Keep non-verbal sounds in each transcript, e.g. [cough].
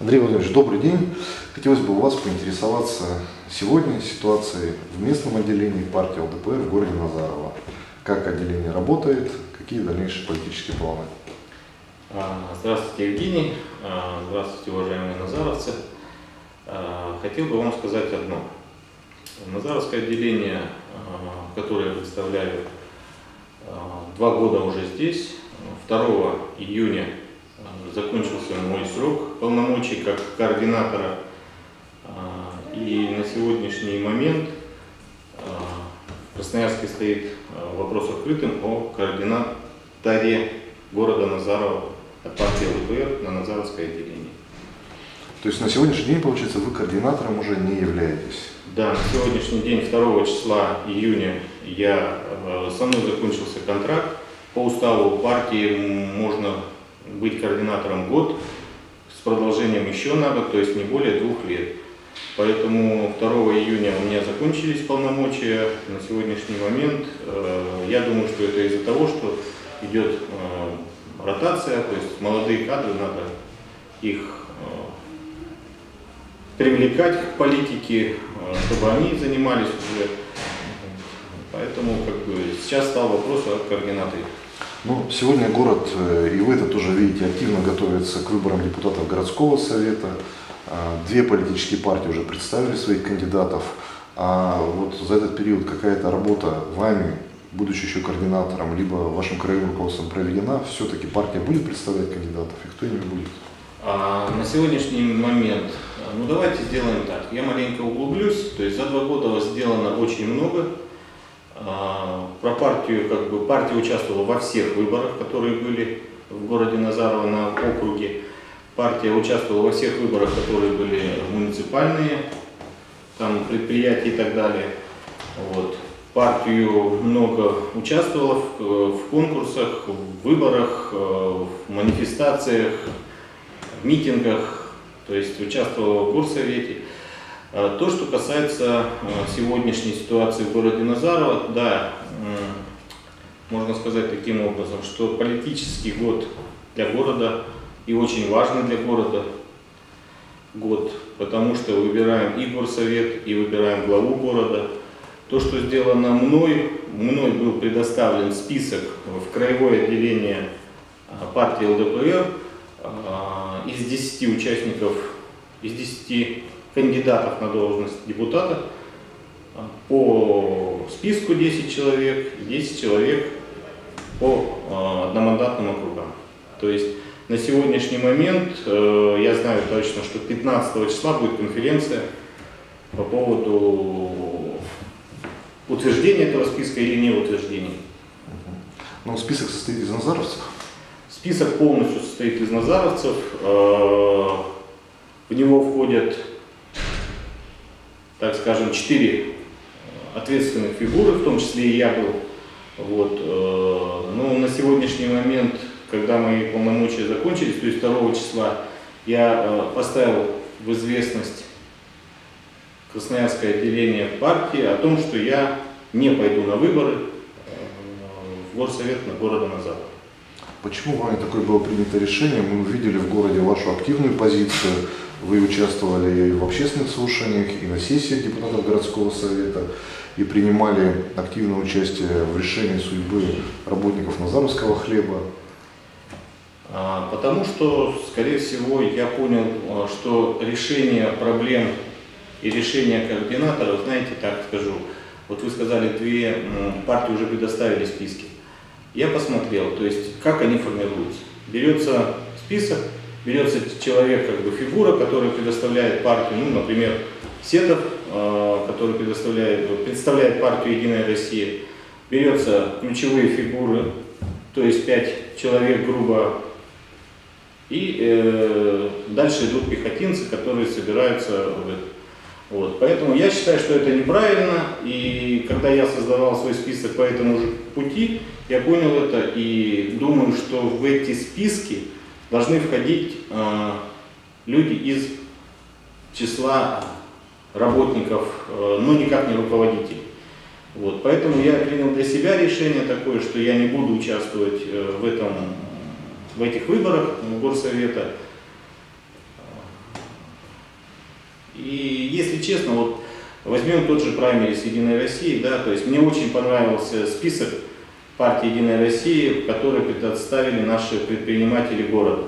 Андрей Владимирович, добрый день. Хотелось бы у вас поинтересоваться сегодня ситуацией в местном отделении партии ЛДПР в городе Назарово. Как отделение работает, какие дальнейшие политические планы? А, Здравствуйте, Евгений. А, Здравствуйте, уважаемые назаровцы. А, Хотел бы вам сказать одно. Назаровское отделение, которое я представляю, два года уже здесь. 2 июня закончился мой срок полномочий как координатора. А, И на сегодняшний момент а, в Красноярске стоит вопрос открытым о координаторе города Назарова от партии ЛДПР на Назаровское отделение. То есть на сегодняшний день, получается, вы координатором уже не являетесь. Да, на сегодняшний день, 2 числа июня, я, э, со мной закончился контракт. По уставу партии можно быть координатором год с продолжением еще на год, то есть не более двух лет. Поэтому 2 июня у меня закончились полномочия. На сегодняшний момент э, я думаю, что это из-за того, что идет э, ротация, то есть молодые кадры, надо их э, привлекать к политике, чтобы они занимались уже. Поэтому как бы сейчас стал вопрос о координаторе. Ну, сегодня город, э, и вы это тоже видите, активно готовится к выборам депутатов городского совета. А, Две политические партии уже представили своих кандидатов. А вот за этот период какая-то работа вами, будучи еще координатором, либо вашим краевым руководством проведена, все-таки партия будет представлять кандидатов, и кто ими будет? А на сегодняшний момент, ну давайте сделаем так, я маленько углублюсь, то есть за два года сделано очень много. Про партию, как бы, партия участвовала во всех выборах, которые были в городе Назарово на округе. Партия участвовала во всех выборах, которые были муниципальные, там предприятия и так далее. Вот. Партию много участвовала в, э, в конкурсах, в выборах, э, в манифестациях, в митингах, то есть участвовала в горсовете. А То, что касается э, сегодняшней ситуации в городе Назарово, да, можно сказать таким образом, что политический год для города и очень важный для города год, потому что выбираем и горсовет, и выбираем главу города. То, что сделано мной, мной был предоставлен список в краевое отделение а, партии ЛДПР из 10 участников, из 10 кандидатов на должность депутата по списку 10 человек, 10 человек по а, одномандатным округам. То есть на сегодняшний момент э, я знаю точно, что 15 числа будет конференция по поводу утверждения этого списка или не утверждения. Ну, список состоит из назаровцев. Список полностью состоит из назаровцев. Э, В него входят, так скажем, четыре ответственных фигуры, в том числе и я был. Вот. э, Но на сегодняшний момент, когда мои полномочия закончились, то есть 2 числа, я э, поставил в известность Красноярское отделение партии о том, что я не пойду на выборы э, в горсовет на города Назаров. Почему вами такое было принято решение? Мы увидели в городе вашу активную позицию. Вы участвовали и в общественных слушаниях, и на сессиях депутатов городского совета, и принимали активное участие в решении судьбы работников Назаровского хлеба. А, Потому что, скорее всего, я понял, а, что решение проблем и решение координаторов, знаете, так скажу, вот вы сказали, две партии уже предоставили списки. Я посмотрел, то есть как они формируются. Берется список, берется человек, как бы фигура, которая предоставляет партию, ну, например, Сетов, э, который предоставляет, представляет партию Единая Россия. Берется ключевые фигуры, то есть пять человек, грубо, и э, дальше идут пехотинцы, которые собираются в. Вот. Поэтому я считаю, что это неправильно, и когда я создавал свой список по этому же пути, я понял это и думаю, что в эти списки должны входить э, люди из числа работников, э, но никак не руководителей. Вот. Поэтому я принял для себя решение такое, что я не буду участвовать э, в, этом, в этих выборах горсовета. И если честно, вот возьмем тот же праймерис Единой России, да, то есть мне очень понравился список партии Единая Россия, который представили наши предприниматели города.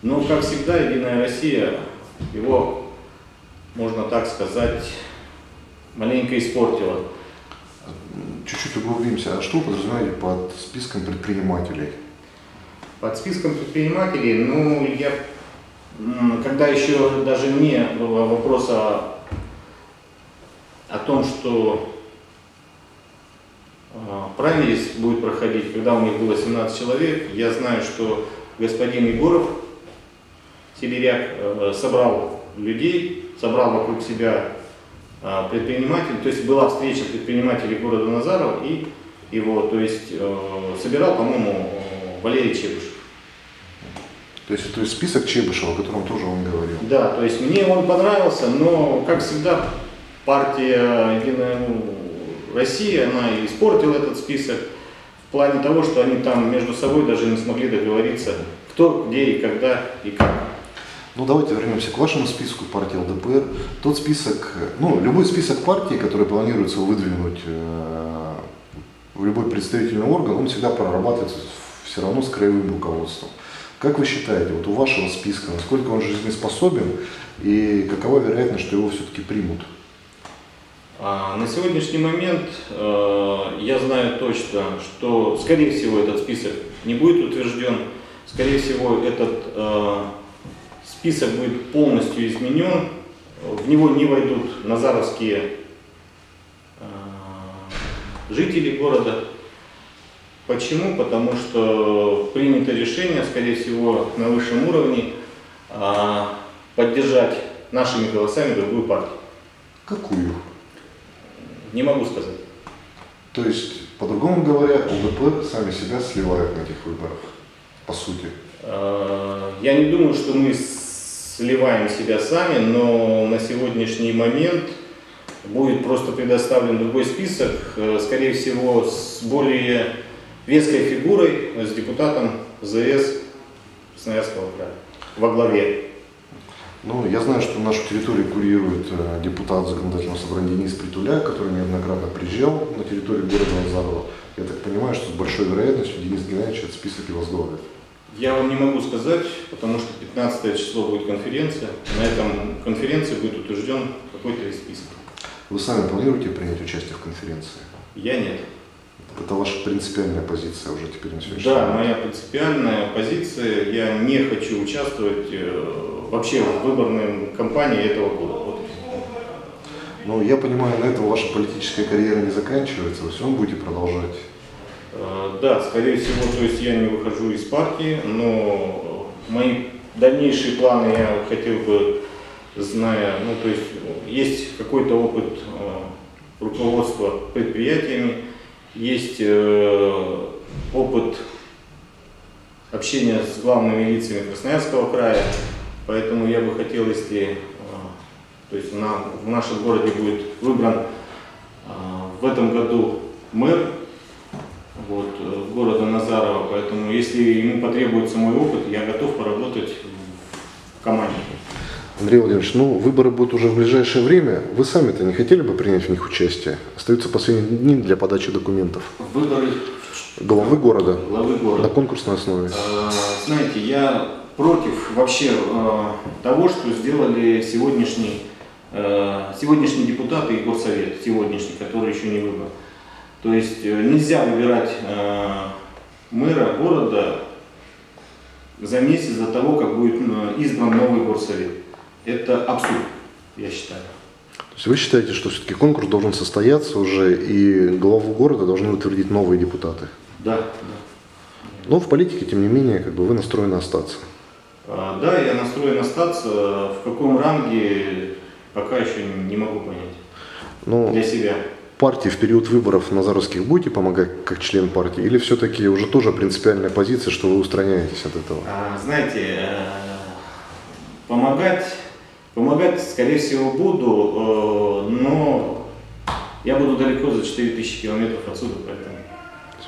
Но, как всегда, Единая Россия его, можно так сказать, маленько испортила. Чуть-чуть углубимся. А что вы подразумеваете под списком предпринимателей? Под списком предпринимателей, ну, я, когда еще даже не было вопроса о том, что праймерис будет проходить, когда у них было 17 человек, я знаю, что господин Егоров, сибиряк, э, собрал людей, собрал вокруг себя а, предпринимателей, то есть была встреча предпринимателей города Назарова и его, то есть э, собирал, по-моему, Валерий Чебышев. То есть это список Чебышева, о котором тоже он говорил. Да, то есть мне он понравился, но, как всегда, партия Единая Россия, она и испортила этот список в плане того, что они там между собой даже не смогли договориться, кто, где и когда и как. Ну давайте вернемся к вашему списку партии ЛДПР. Тот список, ну любой список партий, который планируется выдвинуть э, в любой представительный орган, он всегда прорабатывается все равно с краевым руководством. Как вы считаете, вот у вашего списка, насколько он жизнеспособен и какова вероятность, что его все-таки примут? А, на сегодняшний момент э, я знаю точно, что, скорее всего, этот список не будет утвержден. Скорее всего, этот э, список будет полностью изменен. В него не войдут назаровские э, жители города. Почему? Потому что принято решение, скорее всего, на высшем уровне поддержать нашими голосами другую партию. Какую? Не могу сказать. То есть, по-другому говоря, ЛДПР сами себя сливают на этих выборах, по сути. Э, Я не думаю, что мы сливаем себя сами, но на сегодняшний момент будет просто предоставлен другой список, э, скорее всего, с более веской фигурой, с депутатом ЗС Красноярского края во главе. Ну, я знаю, что нашу территорию курирует э, депутат законодательного собрания Денис Притуля, который неоднократно приезжал на территорию города Назарова. Я так понимаю, что с большой вероятностью Денис Геннадьевич этот список и возглавит. Я вам не могу сказать, потому что 15 число будет конференция. На этом конференции будет утвержден какой-то из списков. Вы сами планируете принять участие в конференции? Я нет. Это ваша принципиальная позиция уже теперь на сегодняшний Да, момент? моя принципиальная позиция. Я не хочу участвовать э, вообще выборной кампании этого года. Вот. Ну, я понимаю, на этом ваша политическая карьера не заканчивается, вы все равно будете продолжать. Э, Да, скорее всего, то есть я не выхожу из партии, но мои дальнейшие планы я хотел бы, зная, ну то есть есть какой-то опыт э, руководства предприятиями, есть э, опыт общения с главными лицами Красноярского края, поэтому я бы хотел, если э, то есть на, в нашем городе будет выбран э, в этом году мэр вот, э, города Назарова, поэтому если ему потребуется мой опыт, я готов поработать в команде. Андрей Владимирович, ну, выборы будут уже в ближайшее время. Вы сами-то не хотели бы принять в них участие? Остаются последние дни для подачи документов. Выборы Главы города главы на города. конкурсной основе. Э, Знаете, я против вообще э, того, что сделали сегодняшний, э, сегодняшний депутат и горсовет, сегодняшний, который еще не выбран. То есть э, нельзя выбирать э, мэра города за месяц до того, как будет э, избран новый горсовет. Это абсурд, я считаю. То есть вы считаете, что все-таки конкурс должен состояться уже, и главу города должны утвердить новые депутаты? Да, да. Но в политике, тем не менее, как бы вы настроены остаться. А, Да, я настроен остаться. В каком ранге, пока еще не могу понять. Но Для себя. партии в период выборов Назаровских будете помогать как член партии, или все-таки уже тоже принципиальная позиция, что вы устраняетесь от этого? А, Знаете, э, помогать, помогать, скорее всего, буду, э, но я буду далеко за 4000 километров отсюда, поэтому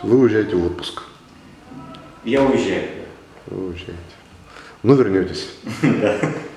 Вы уезжаете в отпуск. я уезжаю. Вы уезжаете. Ну, вернетесь. [laughs]